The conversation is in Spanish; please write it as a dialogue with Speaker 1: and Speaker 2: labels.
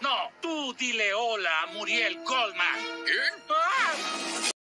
Speaker 1: No, tú dile hola a Muriel Goldman. ¿Qué?